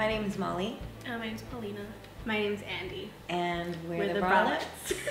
My name is Molly. Uh, my name's Paulina. My name's Andy. And we're, We're the, the Bralettes. Bralettes.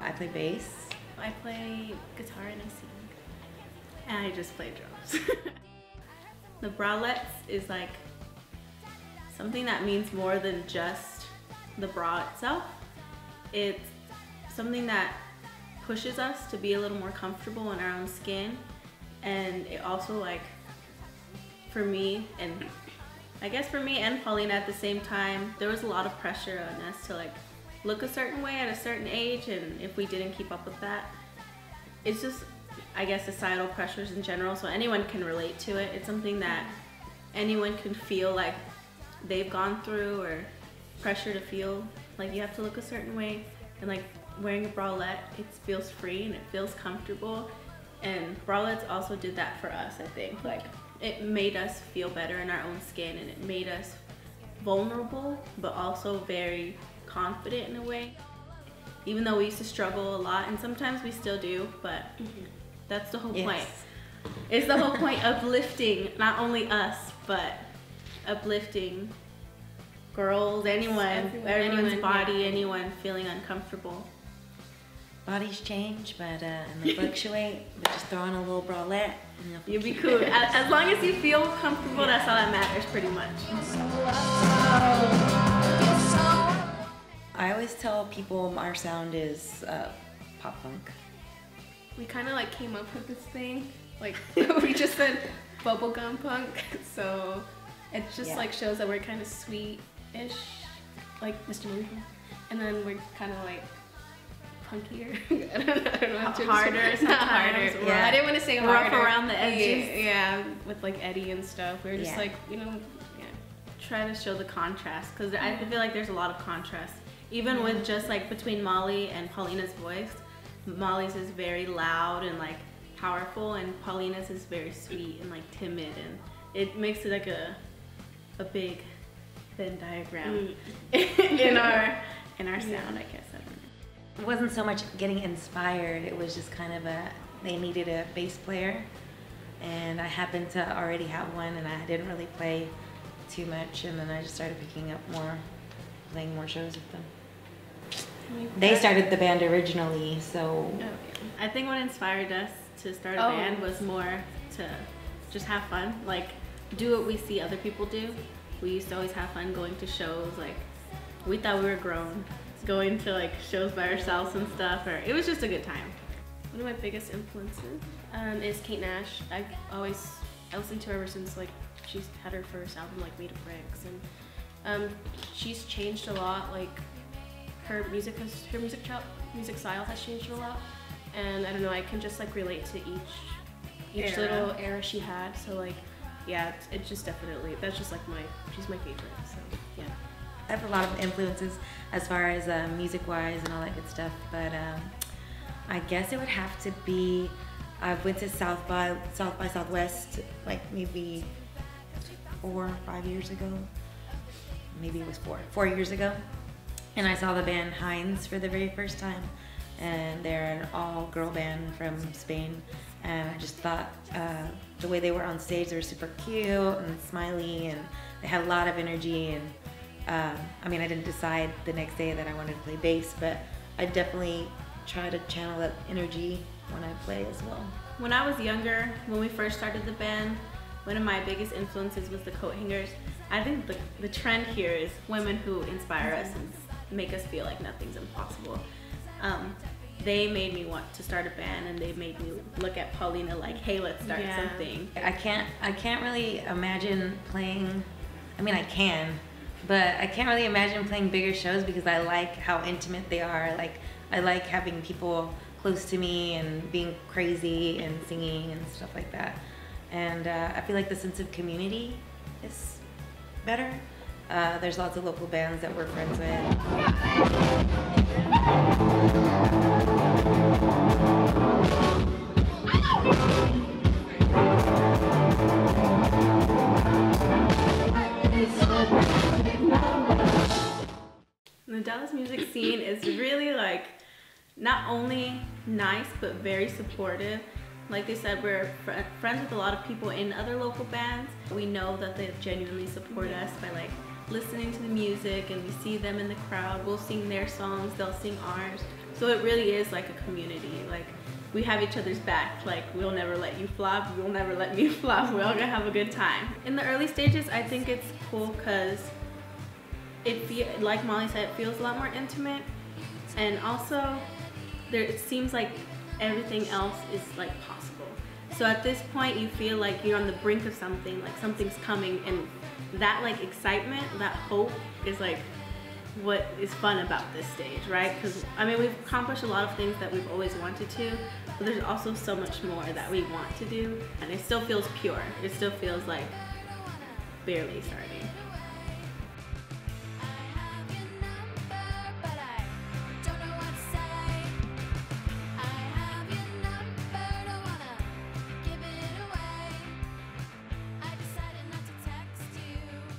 I play bass. I play guitar and I sing. And I just play drums. the bralettes is like something that means more than just the bra itself. It's something that pushes us to be a little more comfortable in our own skin. And it also like, for me, and I guess for me and Paulina at the same time, there was a lot of pressure on us to like look a certain way at a certain age and if we didn't keep up with that, it's just, I guess, societal pressures in general. So anyone can relate to it. It's something that anyone can feel like they've gone through or pressure to feel like you have to look a certain way. And like wearing a bralette, it feels free and it feels comfortable. And bralettes also did that for us, I think. Like it made us feel better in our own skin and it made us vulnerable, but also very confident in a way even though we used to struggle a lot, and sometimes we still do, but that's the whole Yes. point. It's the whole point of lifting not only us, but uplifting girls, anyone, Everyone, anyone's anyone, body, yeah. anyone feeling uncomfortable. Bodies change, but uh, and they fluctuate. But just throw on a little bralette. And you'll You'll be cool. As, as long as you feel comfortable, that's all that matters, pretty much. I always tell people our sound is uh, pop punk. we kind of like came up with this thing. Like we just said bubblegum punk, so it just Yeah. like shows that we're kind of sweet-ish, like Mr. Movie, and then we're kind of like punkier. I don't know, I don't know how to Harder Not harder. yeah. I didn't want to say Rough harder. around the edges. Yeah, yeah, with like Eddie and stuff. We were just Yeah. like, you know, yeah. Try to show the contrast, because I mm-hmm. feel like there's a lot of contrast. Even with mm-hmm. just like between Molly and Paulina's voice, Molly's is very loud and like powerful, and Paulina's is very sweet and like timid, and it makes it like a a big Venn diagram mm. in our in our sound. I guess I know. It wasn't so much getting inspired. It was just kind of a they needed a bass player, and I happened to already have one, and I didn't really play too much, and then I just started picking up more, playing more shows with them. They started the band originally, so Oh, yeah. I think what inspired us to start a Oh. band was more to just have fun, like do what we see other people do. We used to always have fun going to shows, like we thought we were grown, going to like shows by ourselves and stuff, or it was just a good time. One of my biggest influences um, is Kate Nash. I've always I listened to her ever since like she's had her first album like Made of Bricks, and um, she's changed a lot. Like her music has her music music style has changed a lot, and I don't know. I can just like relate to each each Era. little era she had. So like yeah, it's, it's just definitely that's just like my she's my favorite. So yeah. I have a lot of influences as far as uh, music wise and all that good stuff, but um, I guess it would have to be. I went to South by South by Southwest like maybe four or five years ago. Maybe it was four, four years ago, and I saw the band Hinds for the very first time, and they're an all-girl band from Spain, and I just thought uh, the way they were on stage, they were super cute and smiley, and they had a lot of energy. And um, I mean, I didn't decide the next day that I wanted to play bass, but I definitely try to channel that energy when I play as well. When I was younger, when we first started the band, one of my biggest influences was the Coathangers. I think the, the trend here is women who inspire us and make us feel like nothing's impossible. Um, they made me want to start a band and they made me look at Paulina like, hey, let's start Yeah. something. I can't I can't really imagine playing I mean I can, but I can't really imagine playing bigger shows because I like how intimate they are. Like I like having people close to me and being crazy and singing and stuff like that. And uh, I feel like the sense of community is better. Uh, there's lots of local bands that we're friends with. Dallas music scene is really like not only nice but very supportive. Like they said, we're fr- friends with a lot of people in other local bands. We know that they genuinely support us by like listening to the music and we see them in the crowd. We'll sing their songs, they'll sing ours. So it really is like a community. Like we have each other's back. Like we'll never let you flop, we'll never let me flop. We're all gonna have a good time. In the early stages, I think it's cool because it feel like Molly said, it feels a lot more intimate, and also there it seems like everything else is like possible. So at this point, you feel like you're on the brink of something, like something's coming, and that like excitement, that hope is like what is fun about this stage, right? Because I mean, we've accomplished a lot of things that we've always wanted to, but there's also so much more that we want to do, and it still feels pure. It still feels like barely starting.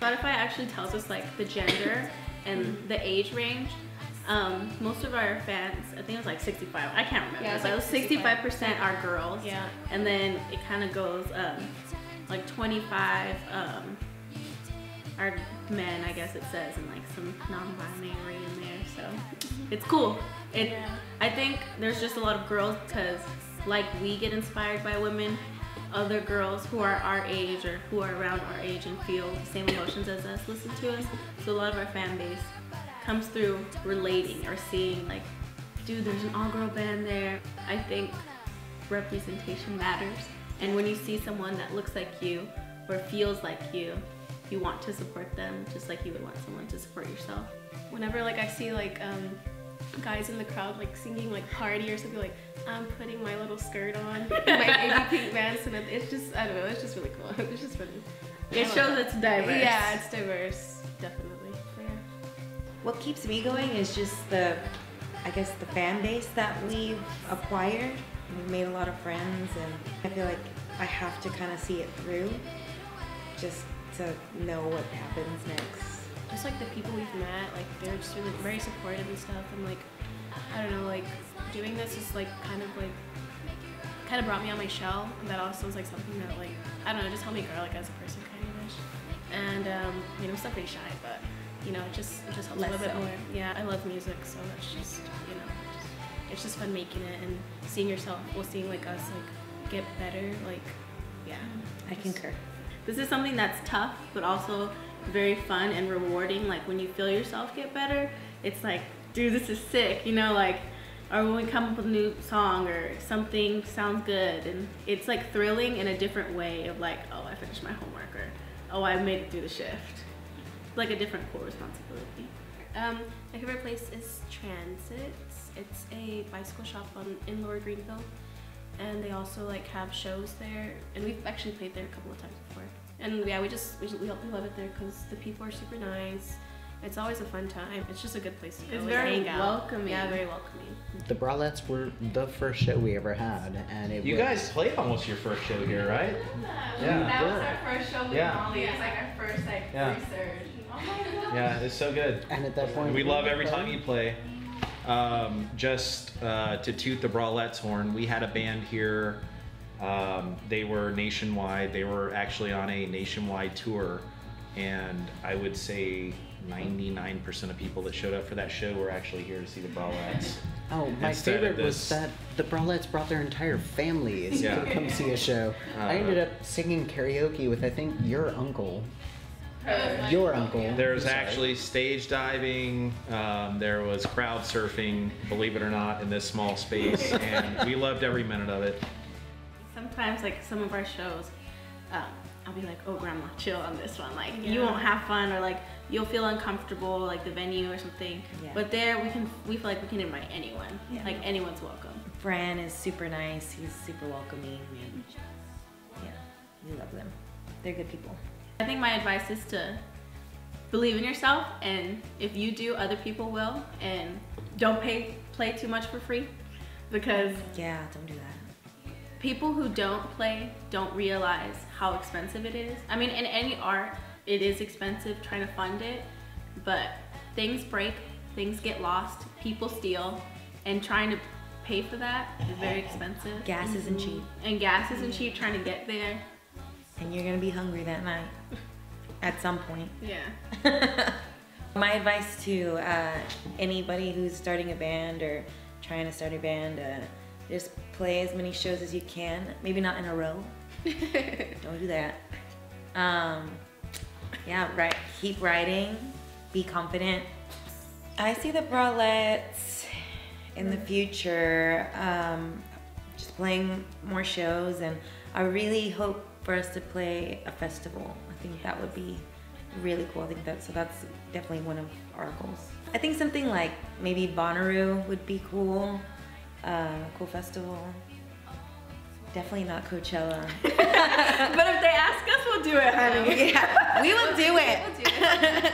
Spotify actually tells us like the gender and the age range. Um, most of our fans, I think it was like 65. I can't remember, Yeah, but like it was 65 percent are girls. Yeah. And then it kind of goes um, like 25 um, are men, I guess it says, and like some non-binary in there. So it's cool. It. Yeah. I think there's just a lot of girls because like we get inspired by women, other girls who are our age or who are around our age and feel the same emotions as us listen to us. So a lot of our fan base comes through relating or seeing like, dude, there's an all-girl band there. I think representation matters. And when you see someone that looks like you or feels like you, you want to support them just like you would want someone to support yourself. Whenever like I see like um guys in the crowd like singing like party or something like I'm putting my little skirt on, my baby pink vest, and it's just I don't know, it's just really cool. It's just funny. It shows it. it's diverse. Yeah, it's diverse, definitely. Yeah. What keeps me going is just the, I guess, the fan base that we've acquired. We've made a lot of friends, and I feel like I have to kind of see it through just to know what happens next. Just like the people we've met, like they're just really very supportive and stuff. And like, I don't know, like doing this is like kind of like kind of brought me on my shell. And that also is like something that like I don't know, just helped me grow like as a person kind of ish. And um, you know, I'm still pretty shy, but you know, it just it just helps Less a little bit more. Yeah, I love music, so it's just you know, just, it's just fun making it and seeing yourself, well, seeing like us like get better, like yeah. I just- concur. This is something that's tough, but also very fun and rewarding. Like when you feel yourself get better, it's like, dude, this is sick, you know, like, or when we come up with a new song or something sounds good, and it's like thrilling in a different way of like, oh, I finished my homework, or oh, I made it through the shift. It's like a different cool responsibility. Um, my favorite place is Transit. It's a bicycle shop on in Lower Greenville, and they also like have shows there. And we've actually played there a couple of times before. And yeah, we just we, just, we love it there because the people are super nice. It's always a fun time. It's just a good place to go It's and very hang out. welcoming. Yeah, very welcoming. The Bralettes were the first show we ever had, and it You was, guys played almost your first show here, right? Yeah. That was our first show with Yeah. Molly. It was like our first like Yeah. research. Oh my god. Yeah, it's so good. and at that point We love every were time you play. Um, just uh, to toot the Bralettes horn, we had a band here. Um, they were nationwide. They were actually on a nationwide tour, and I would say 99% of people that showed up for that show were actually here to see the Bralettes. Oh, my instead of favorite was that the Bralettes brought their entire families Yeah. to come see a show. I Uh, ended up singing karaoke with I think your uncle. Your uncle. There's Sorry. actually stage diving. Um, there was crowd surfing, believe it or not, in this small space, and we loved every minute of it. Sometimes like some of our shows, um, I'll be like, oh grandma, chill on this one. Like you won't have fun or like you'll feel uncomfortable like the venue or something. Yeah. But there we can we feel like we can invite anyone. Yeah. Like anyone's welcome. Fran is super nice. He's super welcoming, and yeah, we love them. They're good people. I think my advice is to believe in yourself and if you do other people will and don't pay play too much for free because Yeah, don't do that. People who don't play don't realize how expensive it is. I mean, in any art, it is expensive trying to fund it, but things break, things get lost, people steal, and trying to pay for that is very expensive. Gas isn't cheap, And gas isn't cheap trying to get there. and you're gonna be hungry that night at some point. Yeah. My advice to uh, anybody who's starting a band or trying to start a band, uh, just play as many shows as you can. Maybe not in a row. Don't do that. Um, yeah, right. Keep writing. Be confident. I see the bralettes in the future. Um, just playing more shows, and I really hope for us to play a festival. I think that would be really cool. I think that so that's definitely one of our goals. I think something like maybe Bonnaroo would be cool. Uh, cool festival. Definitely not Coachella. but if they ask us, we'll do it, honey. yeah, we will do it.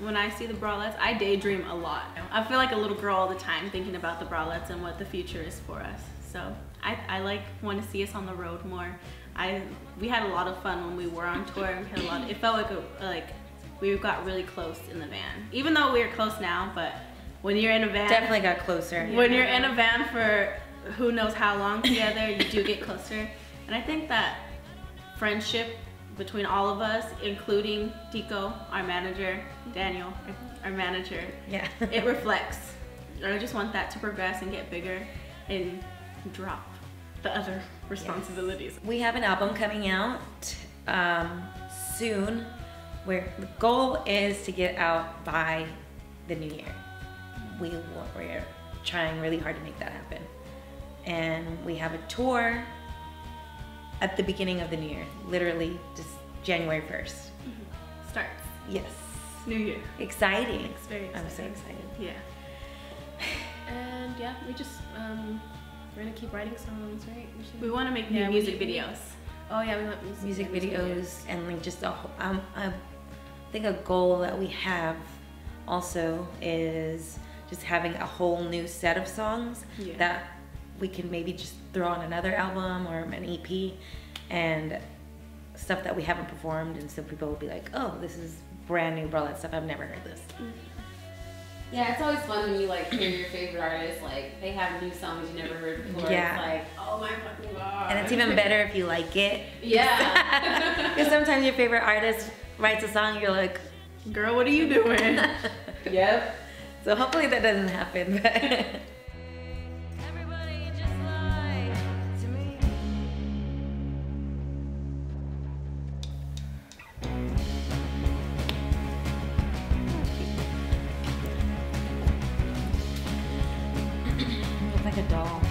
When I see the bralettes, I daydream a lot. I feel like a little girl all the time thinking about the bralettes and what the future is for us. So I, I like want to see us on the road more. I we had a lot of fun when we were on tour. We had a lot. Of, it felt like a, like we got really close in the van. Even though we're close now, but when you're in a van, Definitely got closer. when you're in a van for who knows how long together, you do get closer. And I think that friendship between all of us, including Tico, our manager, Daniel, our manager, Yeah. it reflects. And I just want that to progress and get bigger and drop the other responsibilities. We have an album coming out um, soon where the goal is to get out by the new year. We, we're trying really hard to make that happen. And we have a tour at the beginning of the new year, literally just January 1st. Starts. Yes. New year. Exciting. It's very I'm so excited. Yeah. And yeah, we just um, we're gonna keep writing songs, right? We should- We want to make new Yeah, music we- videos. Oh yeah, we want music, music yeah, videos and like just a whole, um, I think a goal that we have also is just having a whole new set of songs Yeah. that we can maybe just throw on another album or an EP and stuff that we haven't performed and so people will be like oh this is brand new bralette stuff I've never heard this mm-hmm. Yeah, it's always fun when you like hear your favorite artist, like they have new songs you never heard before. Yeah. It's like, oh my fucking god. and it's even better if you like it Yeah. because sometimes your favorite artist writes a song you're like Girl, what are you doing? yep. So hopefully that doesn't happen. Like a doll.